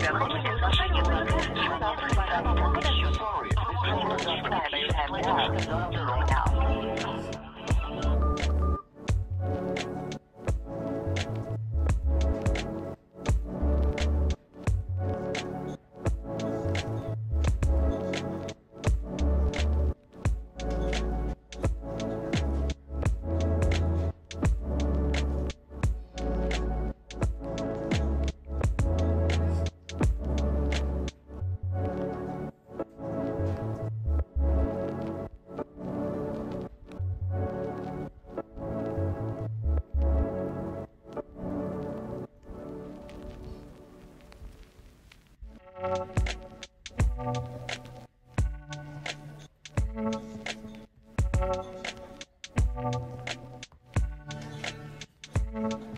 Sorry. Thank you.